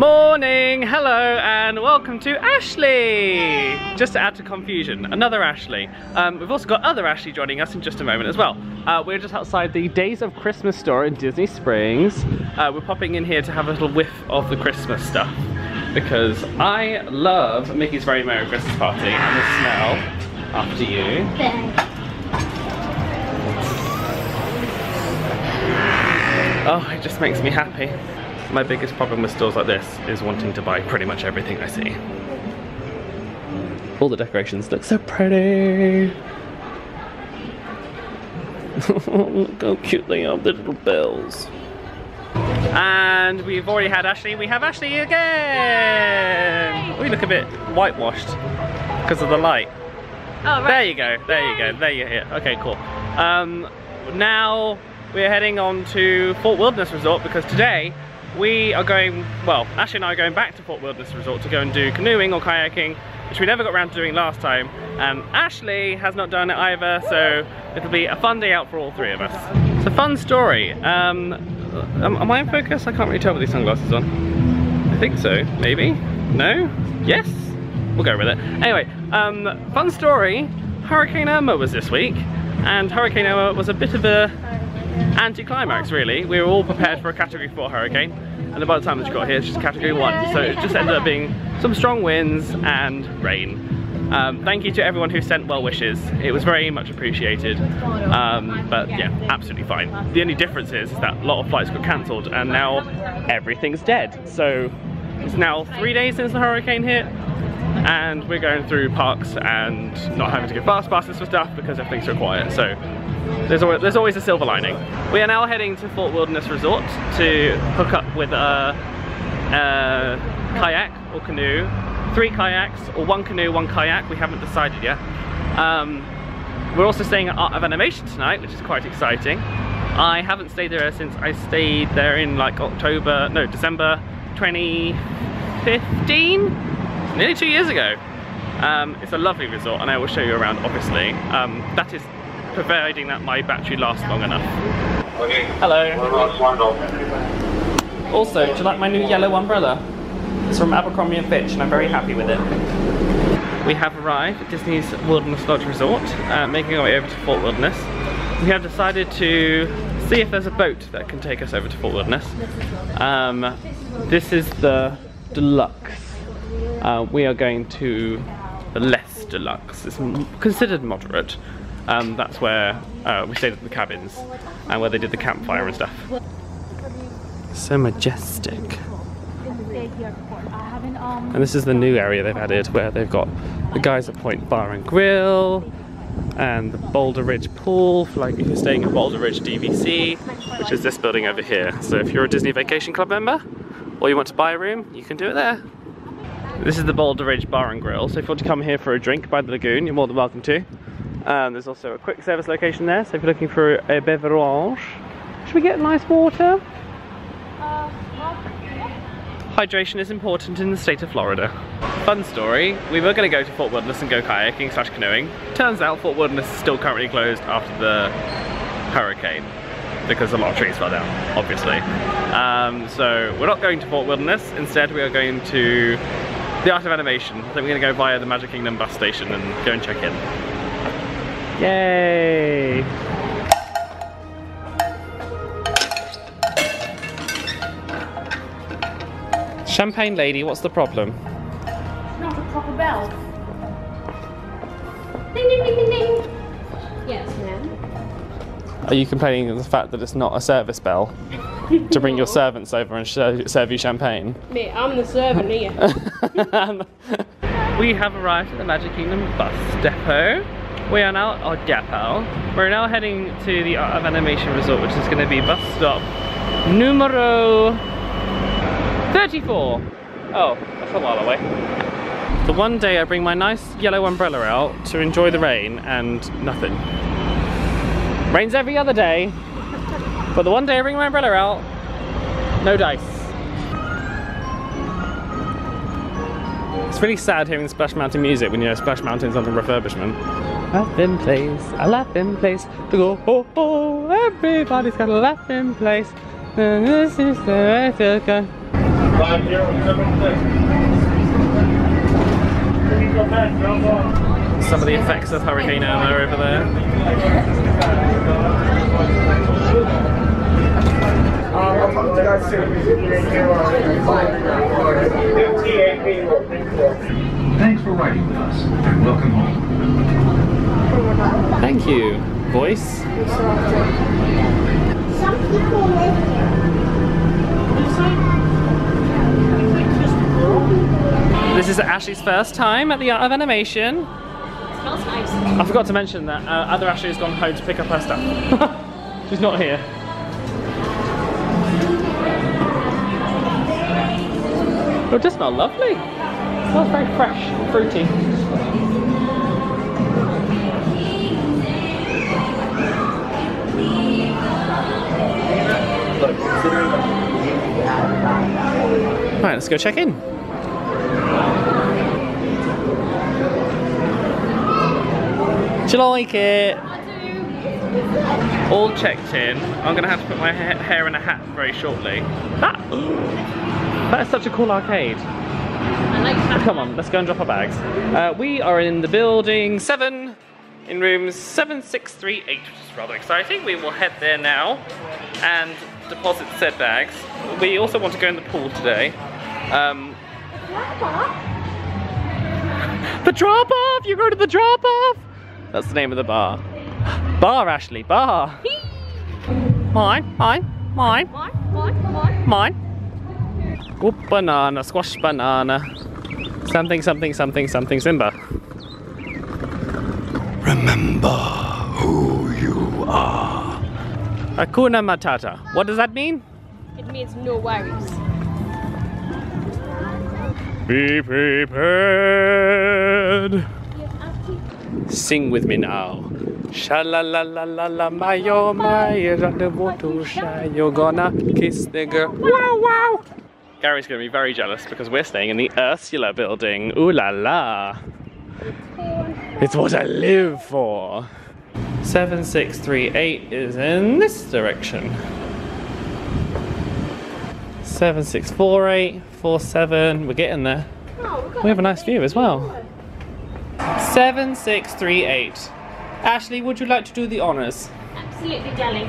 Morning, hello, and welcome to Ashley! Just to add to confusion, another Ashley. Um, we've also got other Ashley joining us in just a moment as well. Uh, we're just outside the Days of Christmas store in Disney Springs. Uh, we're popping in here to have a little whiff of the Christmas stuff because I love Mickey's Very Merry Christmas Party and the smell after you. Oh, it just makes me happy. My biggest problem with stores like this is wanting to buy pretty much everything I see. All the decorations look so pretty. look how cute they are, the little bells. And we've already had Ashley, we have Ashley again! We look a bit whitewashed because of the light. Oh, right. There you go, there you go, there you're here. Okay, cool. Um, now we're heading on to Fort Wilderness Resort because today we are going, well, Ashley and I are going back to Fort Wilderness Resort to go and do canoeing or kayaking, which we never got around to doing last time. And Ashley has not done it either, so it'll be a fun day out for all three of us. It's a fun story. Um, am, am I in focus? I can't really tell with these sunglasses on. I think so, maybe? No? Yes? We'll go with it. Anyway, um, fun story. Hurricane Irma was this week, and Hurricane Irma was a bit of a anticlimax really. We were all prepared for a category 4 hurricane and by the time that you got here it's just category 1 so it just ended up being some strong winds and rain. Um, thank you to everyone who sent well wishes. It was very much appreciated. Um, but yeah, absolutely fine. The only difference is that a lot of flights got cancelled and now everything's dead. So it's now three days since the hurricane hit and we're going through parks and not having to get fast passes for stuff because everything's so quiet. So there's always, there's always a silver lining. We are now heading to Fort Wilderness Resort to hook up with a, a kayak or canoe, three kayaks or one canoe, one kayak. We haven't decided yet. Um, we're also staying at Art of Animation tonight, which is quite exciting. I haven't stayed there since I stayed there in like October, no, December 2015, nearly two years ago. Um, it's a lovely resort and I will show you around obviously. Um, that is providing that my battery lasts long enough. Okay. Hello. Also, do you like my new yellow umbrella? It's from Abercrombie and Fitch and I'm very happy with it. We have arrived at Disney's Wilderness Lodge Resort, uh, making our way over to Fort Wilderness. We have decided to see if there's a boat that can take us over to Fort Wilderness. Um, this is the deluxe. Uh, we are going to the less deluxe. It's m- considered moderate. Um, that's where uh, we stayed at the cabins and where they did the campfire and stuff. So majestic. And this is the new area they've added where they've got the Geyser Point Bar and Grill and the Boulder Ridge Pool for like if you're staying at Boulder Ridge DVC, which is this building over here. So if you're a Disney Vacation Club member or you want to buy a room, you can do it there. This is the Boulder Ridge Bar and Grill, so if you want to come here for a drink by the lagoon, you're more than welcome to. Um, there's also a quick service location there, so if you're looking for a beverage, should we get nice water? Hydration is important in the state of Florida. Fun story, we were going to go to Fort Wilderness and go kayaking slash canoeing. Turns out Fort Wilderness is still currently closed after the hurricane because a lot of trees fell down, obviously. Um, so we're not going to Fort Wilderness, instead we are going to the Art of Animation. I think we're going to go via the Magic Kingdom bus station and go and check in. Yay! Champagne lady, what's the problem? It's not a proper bell. Ding ding ding ding ding. Yes, ma'am. Are you complaining of the fact that it's not a service bell to bring your servants over and serve you champagne? Mate, I'm the servant here. we have arrived at the Magic Kingdom bus depot. We are now, or depot, we're now heading to the Art of Animation Resort, which is going to be bus stop numero 34. Oh, that's a while away. The one day I bring my nice yellow umbrella out to enjoy the rain and nothing. Rains every other day, but the one day I bring my umbrella out, no dice. It's really sad hearing the Splash Mountain music when you know Splash Mountain's under refurbishment. Laughing place, a laughing place to go. Oh, oh, everybody's got a laughing place. And this is the way to go. Five zero seven six. Can you go back, drop off? Some of the effects of Hurricane Irma over there. I'll talk to you guys soon. Fifty-eight people. Thanks for riding with us, and welcome home. Thank you, voice. Some people live here. This is Ashley's first time at the Art of Animation. smells nice. I forgot to mention that uh, other Ashley has gone home to pick up her stuff. She's not here. It does smell lovely. It smells very fresh fruity. Right, let's go check in. Do you like it? All checked in. I'm gonna have to put my ha- hair in a hat very shortly. That, that is such a cool arcade. I like that. Come on, let's go and drop our bags. Uh, we are in the building seven, in rooms 7638, which is rather exciting. We will head there now and deposit said bags. We also want to go in the pool today. Um, the drop off! You go to the drop off! That's the name of the bar. Bar, Ashley, bar. Mine, mine, mine, mine, What? What? mine. Whoop banana, squash banana. Something, something, something, something, Simba. Remember who you are. Hakuna Matata. What does that mean? It means no worries. Be prepared. Sing with me now. Sha la la la la la my oh my rendezvous to shy. You're gonna kiss the girl. Wow wow. Gary's gonna be very jealous because we're staying in the Ursula building. Ooh la la. It's what I live for. 7638 is in this direction. 7648, 47, we're getting there. Oh, We have a nice view as well. 7638. Ashley, would you like to do the honours? Absolutely, darling.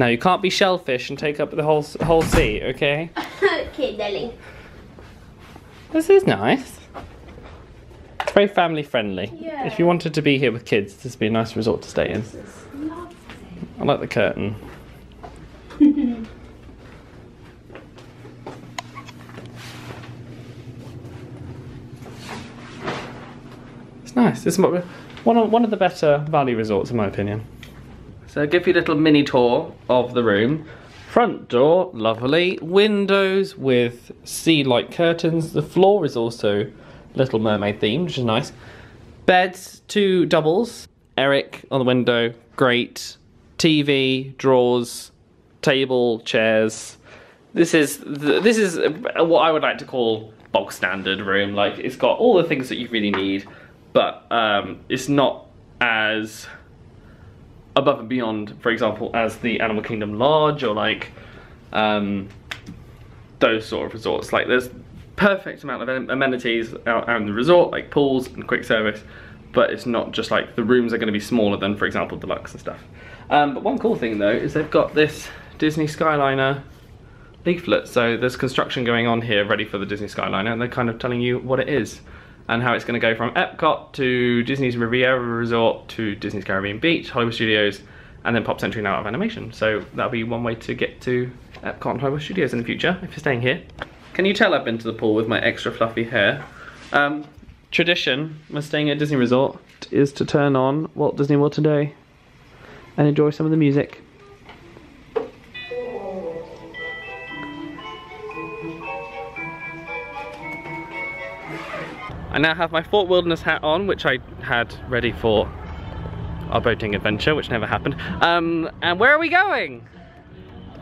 No, you can't be shellfish and take up the whole whole sea, okay? okay, darling. This is nice. It's very family friendly. Yeah. If you wanted to be here with kids, this would be a nice resort to stay in. I like the curtain. it's nice. It's one of, one of the better value resorts in my opinion. So I'll give you a little mini tour of the room. Front door, lovely. Windows with sea-like curtains. The floor is also Little Mermaid themed, which is nice. Beds, two doubles. Eric on the window, great. TV, drawers, table, chairs. This is th- this is what I would like to call bog standard room. Like it's got all the things that you really need, but um, it's not as above and beyond, for example, as the Animal Kingdom Lodge or like um, those sort of resorts. Like there's perfect amount of amenities out, out in the resort, like pools and quick service, but it's not just like the rooms are going to be smaller than, for example, deluxe and stuff. Um, but one cool thing though is they've got this Disney Skyliner leaflet. So there's construction going on here, ready for the Disney Skyliner, and they're kind of telling you what it is and how it's going to go from Epcot to Disney's Riviera Resort to Disney's Caribbean Beach, Hollywood Studios, and then Pop Century now Art of Animation. So that'll be one way to get to Epcot and Hollywood Studios in the future if you're staying here. Can you tell I've been to the pool with my extra fluffy hair? Um, tradition when staying at Disney Resort is to turn on Walt Disney World today and enjoy some of the music. I now have my Fort Wilderness hat on, which I had ready for our boating adventure, which never happened. Um, and where are we going?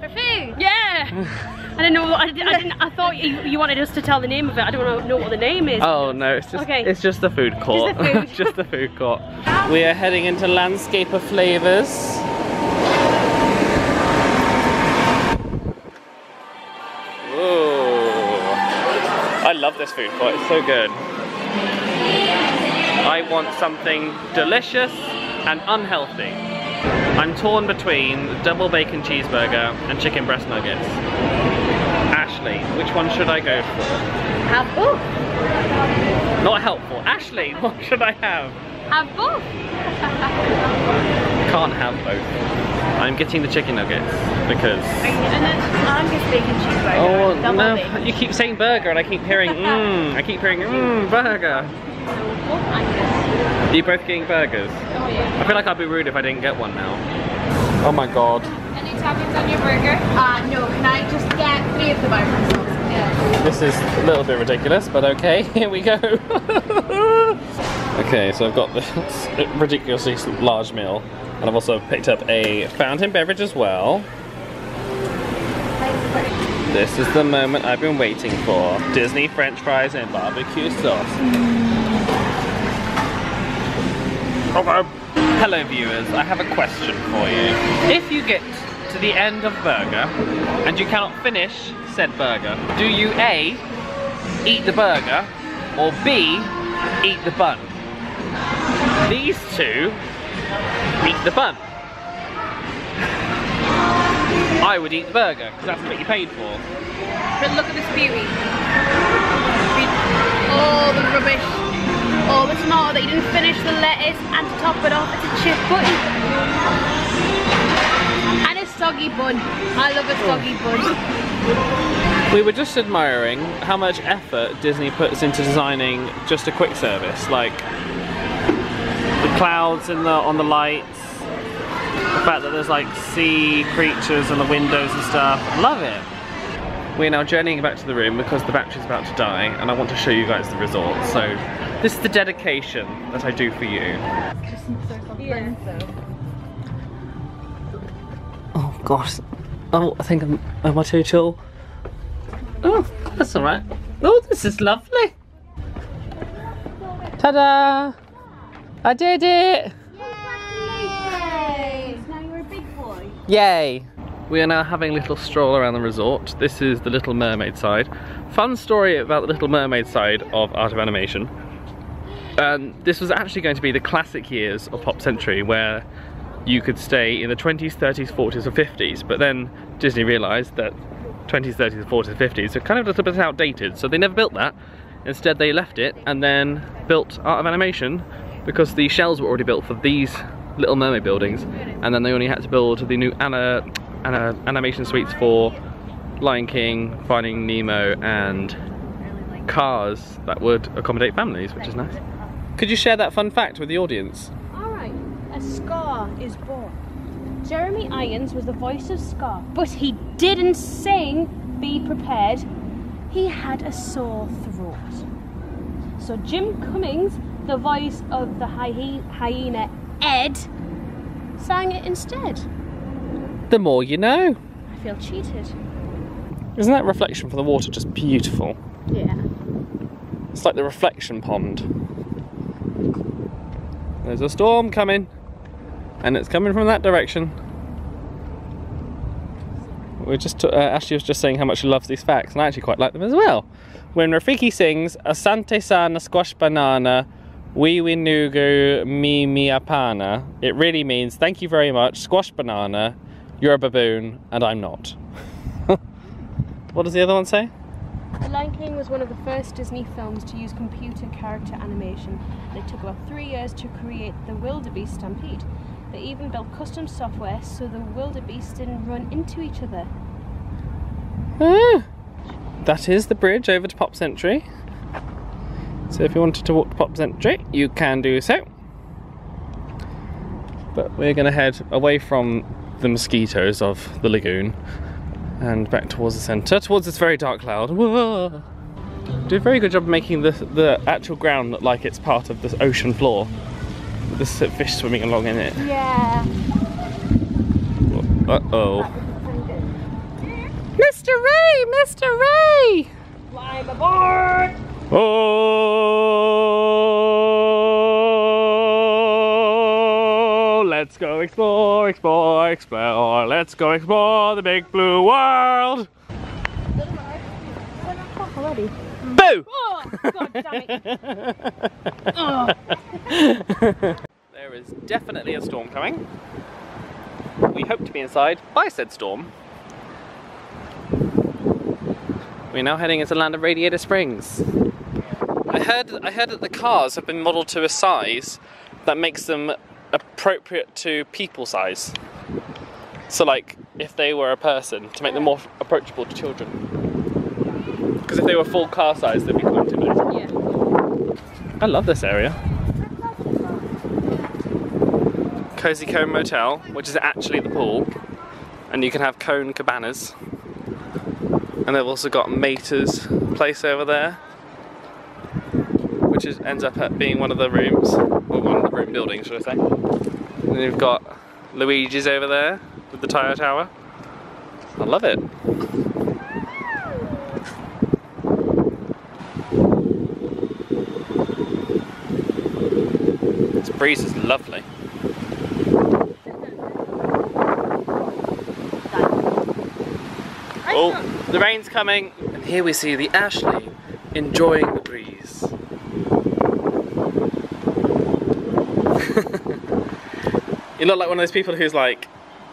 For food. Yeah. I don't know. I, didn't, I, didn't, I thought you, you wanted us to tell the name of it. I don't know what the name is. Oh no, it's just Okay. it's just the food court. Just the food. just the food court. We are heading into Landscape of Flavors. I love this food court, it's so good. I want something delicious and unhealthy. I'm torn between double bacon cheeseburger and chicken breast nuggets. Ashley, which one should I go for? Have both. Not helpful. Ashley, what should I have? Have both. Can't have both. I'm getting the chicken nuggets because. And then Angus bacon cheeseburger. Oh no! bacon. You keep saying burger, and I keep hearing mmm. I keep hearing mmm burger. Both Are you both getting burgers? Oh yeah. I feel like I'd be rude if I didn't get one now. Oh my god! Any toppings on your burger? Uh, no, can I just get three of the barbecue sauce? Yeah. This is a little bit ridiculous, but okay. Here we go. okay, so I've got this ridiculously large meal, and I've also picked up a fountain beverage as well. This is the moment I've been waiting for. Disney French fries and barbecue sauce. Okay. Hello viewers, I have a question for you. If you get to the end of burger and you cannot finish said burger, do you A, eat the burger, or B, eat the bun? These two eat the bun. I would eat the burger, because that's what you paid for. But look at this beauty. Oh, the rubbish. The tomato that you didn't finish the lettuce and to top it off, it's a chip button. And a soggy bun. I love a soggy bun. We were just admiring how much effort Disney puts into designing just a quick service, like the clouds in the on the lights, the fact that there's like sea creatures on the windows and stuff. Love it. We're now journeying back to the room because the battery's about to die and I want to show you guys the result. So this is the dedication that I do for you. Oh gosh. Oh, I think I'm, am I too tall? Oh, that's alright. Oh, this is lovely. Ta-da! I did it! Now you're a big boy. Yay! We are now having a little stroll around the resort. This is the Little Mermaid side. Fun story about the Little Mermaid side of Art of Animation. Um, this was actually going to be the classic years of Pop Century where you could stay in the 20s, 30s, 40s or 50s but then Disney realised that 20s, 30s, 40s, 50s are kind of a little bit outdated so they never built that. Instead they left it and then built Art of Animation because the shells were already built for these Little Mermaid buildings and then they only had to build the new Anna, Anna animation suites for Lion King, Finding Nemo and cars that would accommodate families which is nice. Could you share that fun fact with the audience? Alright, a Scar is born. Jeremy Irons was the voice of Scar, but he didn't sing Be Prepared. He had a sore throat. So Jim Cummings, the voice of the hy- hyena Ed, sang it instead. The more you know. I feel cheated. Isn't that reflection from the water just beautiful? Yeah. It's like the reflection pond. There's a storm coming, and it's coming from that direction. We just uh, Ashley was just saying how much she loves these facts, and I actually quite like them as well. When Rafiki sings "Asante sana squash banana, wiwi nugu mi mi apana," it really means "Thank you very much, squash banana. You're a baboon, and I'm not." what does the other one say? The Lion King was one of the first Disney films to use computer character animation, it took about three years to create the Wildebeest Stampede. They even built custom software so the wildebeest didn't run into each other. Ah, that is the bridge over to Pop Century. So if you wanted to walk to Pop Century, you can do so. But we're going to head away from the mosquitoes of the lagoon and back towards the centre, towards this very dark cloud. Whoa. Do a very good job of making the, the actual ground look like it's part of the ocean floor. With the fish swimming along in it. Yeah. Uh oh. Mr. Mr. Ray! Mr. Ray! Climb aboard! Oh, let's go explore, explore, explore. Let's go explore the big blue world. Already. Boo! Oh, God damn it. Oh. There is definitely a storm coming. We hope to be inside by said storm. We're now heading into the land of Radiator Springs. I heard I heard that the cars have been modelled to a size that makes them appropriate to people size. So like if they were a person, to make them more approachable to children. Because if they were full car size, they'd be quite intimidating. Yeah. I love this area. Cozy Cone Motel, which is actually the pool, and you can have cone cabanas. And they've also got Mater's place over there, which is, ends up at being one of the rooms, or one of the room buildings, should I say. And you've got Luigi's over there with the tire tower. I love it. This breeze is lovely. Oh, the rain's coming. And here we see the Ashley enjoying the breeze. you look like one of those people who's like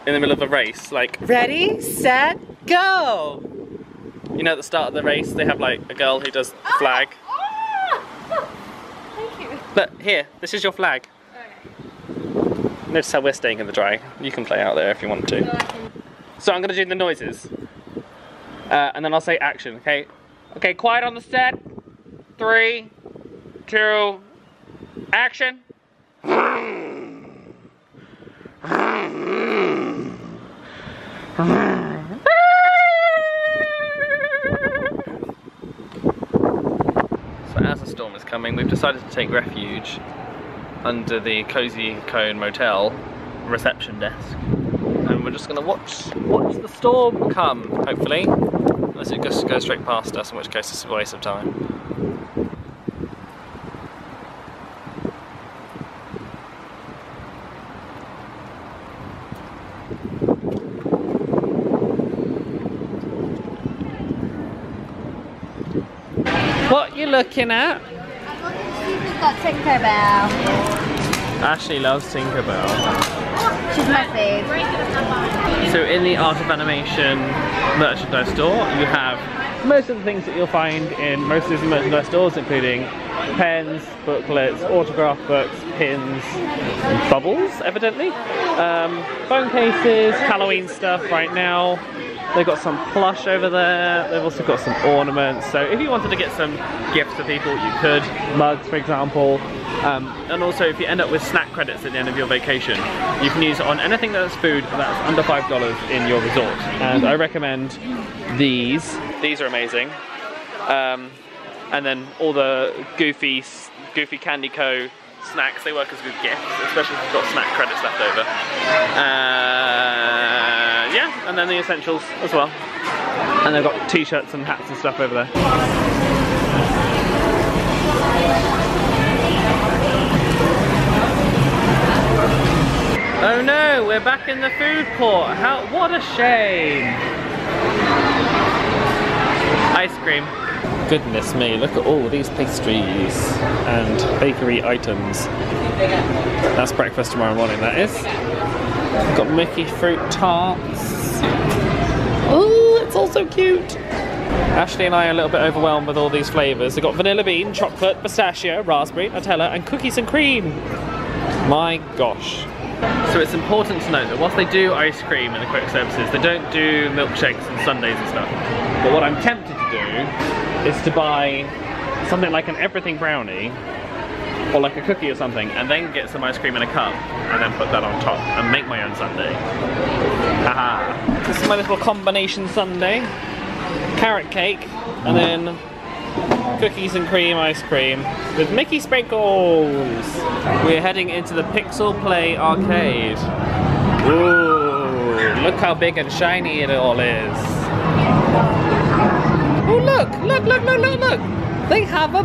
in the middle of a race, like ready, set, go. You know, at the start of the race, they have like a girl who does flag. Thank you. Look, here, this is your flag. Notice how we're staying in the dry. You can play out there if you want to. So I'm gonna do the noises. Uh, and then I'll say action, okay? Okay, quiet on the set. Three, two, action. So as the storm is coming, we've decided to take refuge under the Cozy Cone Motel reception desk. And we're just gonna watch watch the storm come, hopefully. Unless it just goes straight past us, in which case it's a waste of time. What you looking at? We've got Tinkerbell. Ashley loves Tinkerbell. She's my fave. So in the Art of Animation merchandise store, you have most of the things that you'll find in most of the merchandise stores, including pens, booklets, autograph books, pins, bubbles, evidently. Um, phone cases, Halloween stuff right now. They've got some plush over there. They've also got some ornaments. So if you wanted to get some gifts for people, you could. Mugs, for example. Um, and also, if you end up with snack credits at the end of your vacation, you can use it on anything that's food that's under five dollars in your resort. And I recommend these. These are amazing. Um, and then all the Goofy, Goofy Candy Co. snacks. They work as good gifts, especially if you've got snack credits left over. Uh, yeah, and then the essentials as well. And they've got t-shirts and hats and stuff over there. Oh no, we're back in the food court. How? What a shame. Ice cream. Goodness me, look at all these pastries and bakery items. That's breakfast tomorrow morning, that is. We've got Mickey fruit tarts. Oh, it's all so cute. Ashley and I are a little bit overwhelmed with all these flavours. They've got vanilla bean, chocolate, pistachio, raspberry, Nutella, and cookies and cream. My gosh. So it's important to note that whilst they do ice cream in the quick services, they don't do milkshakes and sundaes and stuff. But what I'm tempted to do is to buy something like an everything brownie or like a cookie or something and then get some ice cream in a cup and then put that on top and make my own sundae. Haha. This is my little combination sundae. Carrot cake and then cookies and cream ice cream with Mickey sprinkles. We're heading into the Pixel Play arcade. Ooh, look how big and shiny it all is. Look, look, look, look, look! They have a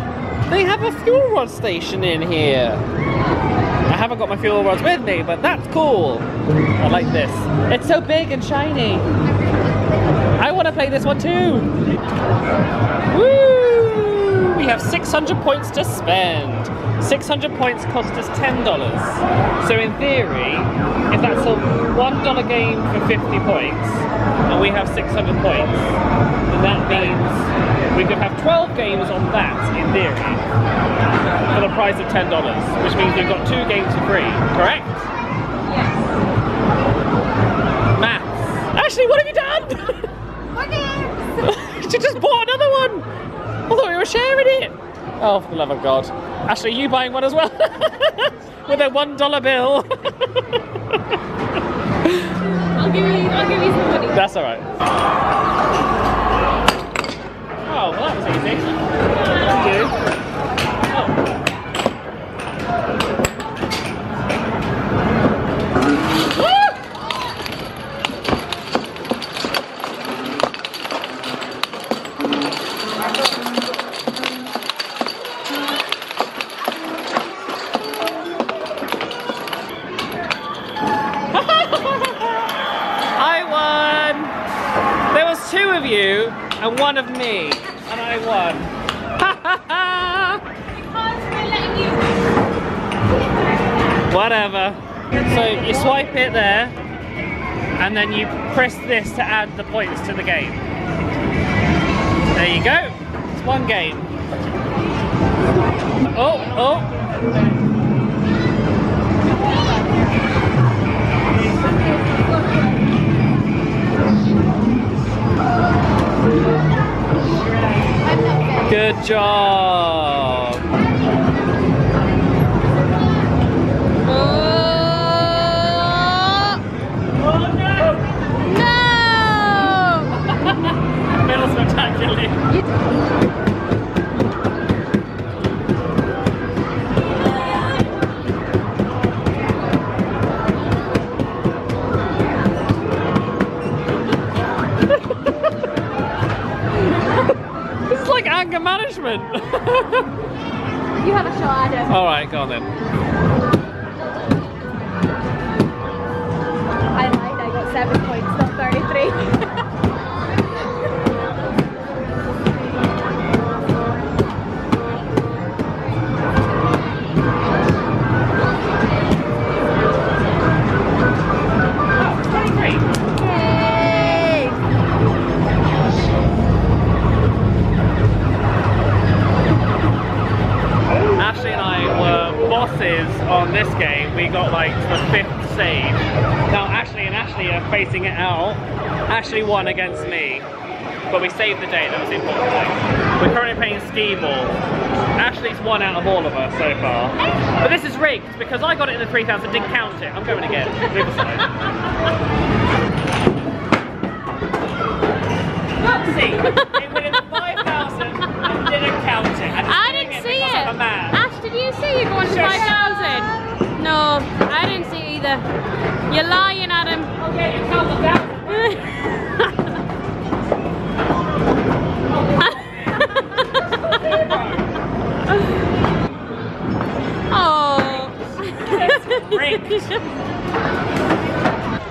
they have a fuel rod station in here. I haven't got my fuel rods with me, but that's cool. I like this. It's so big and shiny. I want to play this one too. Woo! We have 600 points to spend. 600 points cost us $10. So in theory, if that's a $1 game for 50 points, and we have 600 points, then that means we could have 12 games on that, in theory, for the price of $10, which means we've got two games for free, correct? Yes. Maths. Ashley, what have you done? she just bought another one! I thought we were sharing it! Oh, for the love of God. Ashley, are you buying one as well? With a one dollar bill. I'll give you, I'll give you some money. That's alright. Oh, well that was easy. Thank you. Of me, and I won. You. Whatever. So you swipe it there, and then you press this to add the points to the game. There you go. It's one game. Oh, oh. Good job. Oh, no! Middle spectacularly. Management. You have a shot, Adam. All right, go on then. I lied, I got seven points, not 33. Won against me, but we saved the day. That was the important thing. We're currently playing skee ball. Ashley's one out of all of us so far. But this is rigged because I got it in the 3000, didn't count it. I'm going again. Riverside. Whoopsie! It went in the 5000 didn't count it. I didn't see it. I'm a man. Ash, did you see you going to 5,000? No, I didn't see it either. You're lying, Adam. Okay, oh.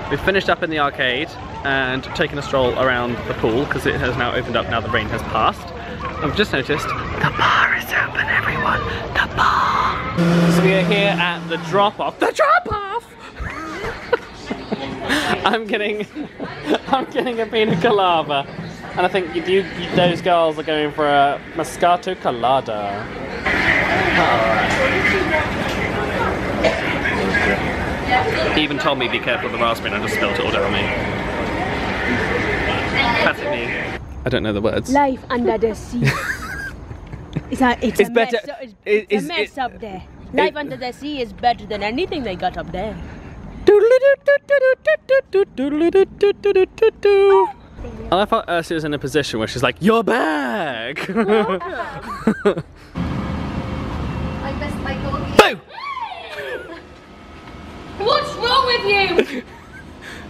We've finished up in the arcade and taken a stroll around the pool because it has now opened up now the rain has passed. I've just noticed the bar is open, everyone. The bar. So we are here at the drop off. The drop off. I'm getting, I'm getting a pina colada, and I think you, you, those girls are going for a Moscato colada. He even told me be careful of the raspberry and I just spilled it all down me. Classic me. I don't know the words. Life under the sea. it's a, it's, It's a better- mess, it's, it- it's a mess it- up there. Life under the sea is better than anything they got up there. I love how Ursula's in a position where she's like, Your bag! Boo! What's wrong with you?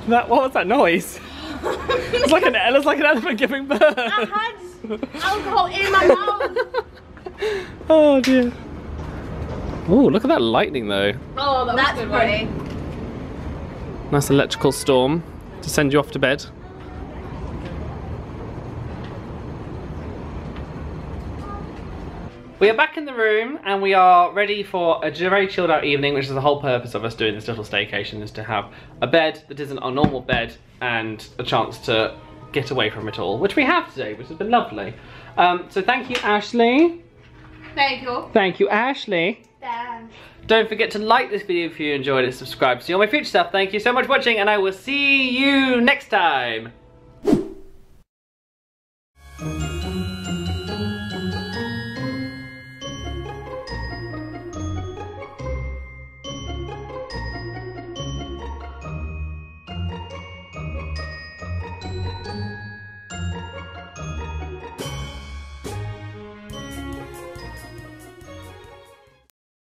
That, what was that noise? It's like an it looks like an elephant giving birth. I had alcohol in my mouth. Oh dear. Oh, look at that lightning though. Oh, that that's pretty. Nice electrical storm to send you off to bed. We are back in the room and we are ready for a very chilled out evening, which is the whole purpose of us doing this little staycation, is to have a bed that isn't our normal bed and a chance to get away from it all, which we have today, which has been lovely. Um, so thank you, Ashley. Thank you. Thank you, Ashley. Damn. Don't forget to like this video if you enjoyed it, subscribe to see all my future stuff. Thank you so much for watching and I will see you next time.